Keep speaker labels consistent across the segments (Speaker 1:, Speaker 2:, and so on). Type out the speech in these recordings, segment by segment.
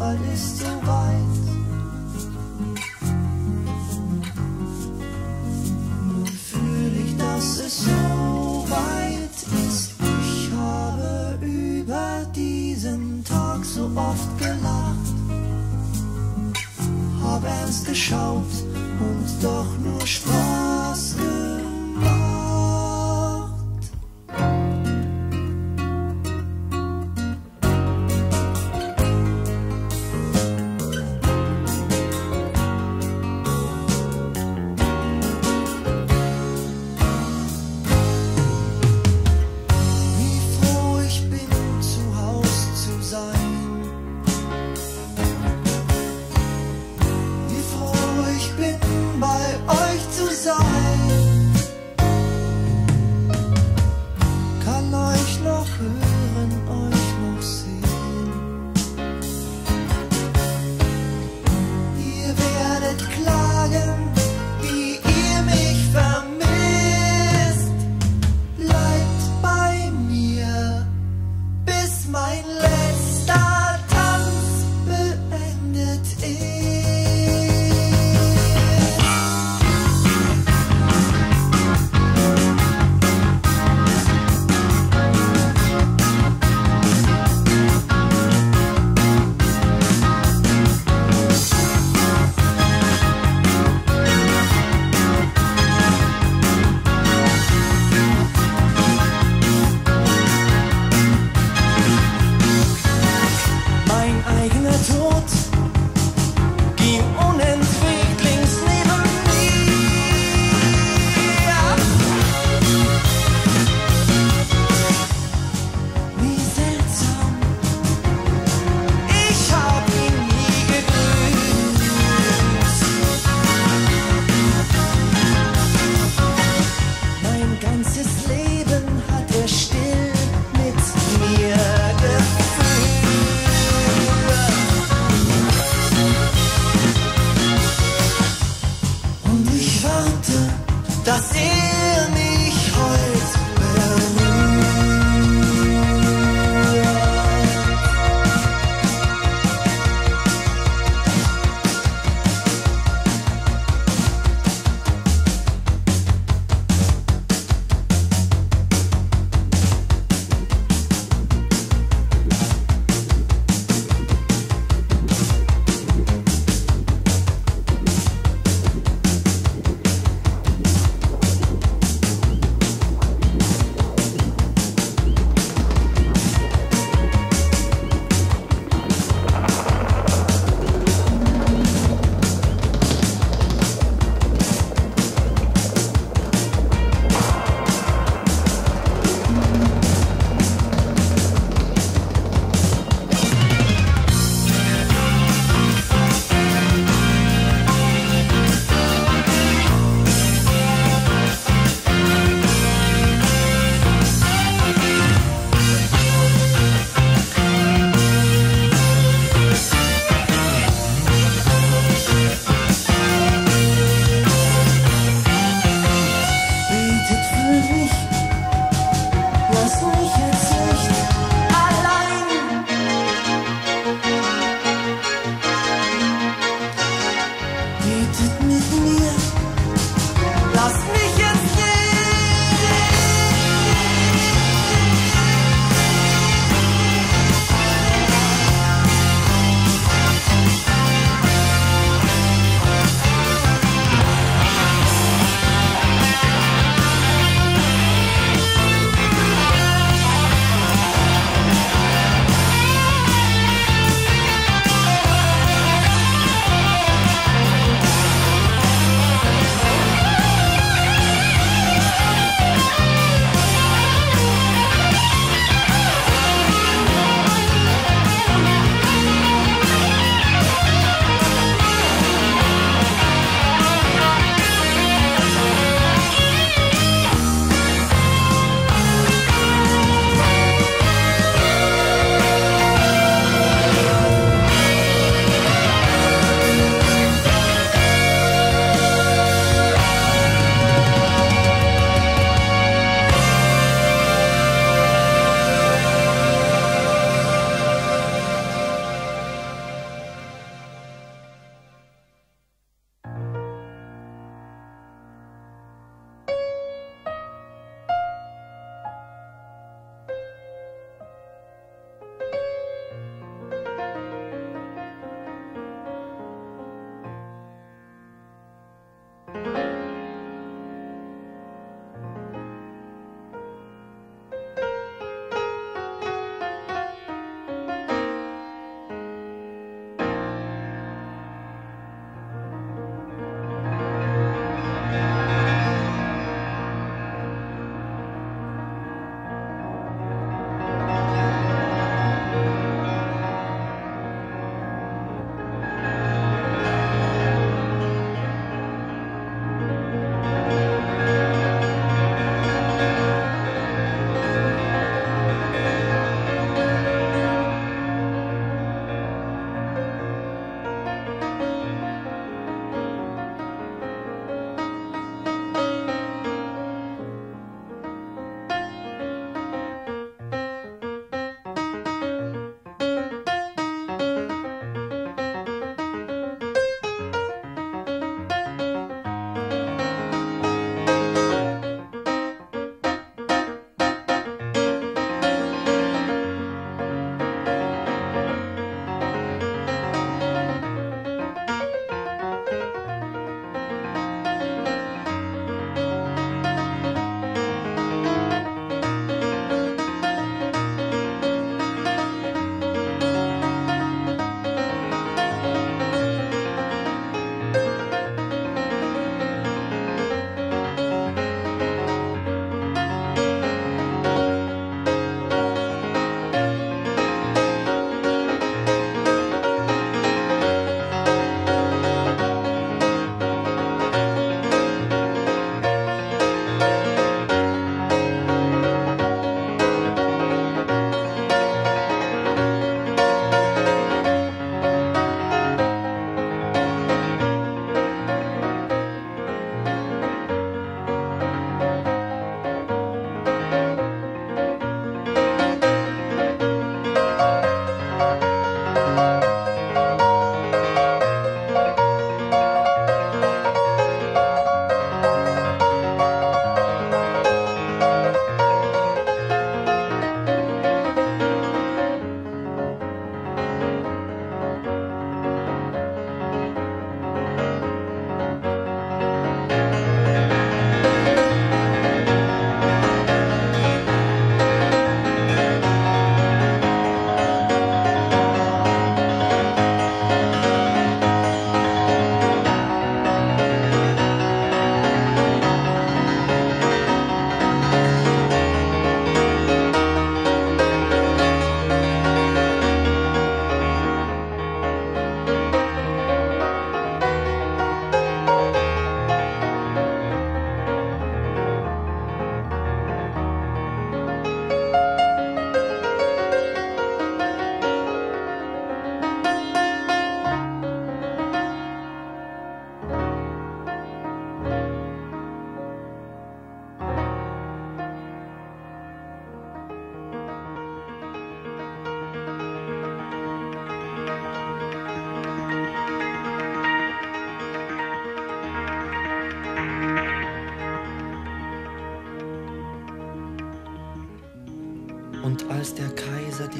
Speaker 1: bald ist so weit. Nun fühle ich, dass es so weit ist. Ich habe über diesen Tag so oft gelacht, habe ernst geschaut und doch nur Spaß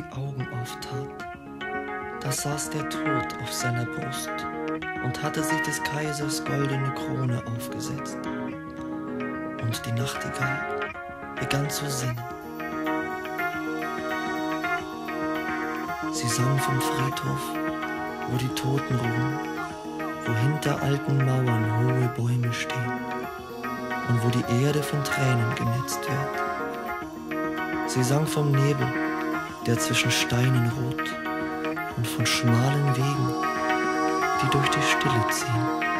Speaker 1: die Augen auftat, da saß der Tod auf seiner Brust und hatte sich des Kaisers goldene Krone aufgesetzt. Und die Nachtigall begann zu singen. Sie sang vom Friedhof, wo die Toten ruhen, wo hinter alten Mauern hohe Bäume stehen und wo die Erde von Tränen genetzt wird. Sie sang vom Nebel, der zwischen Steinen ruht und von schmalen Wegen, die durch die Stille ziehen.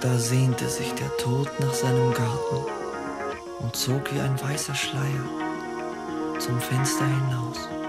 Speaker 1: Da sehnte sich der Tod nach seinem Garten und zog wie ein weißer Schleier zum Fenster hinaus.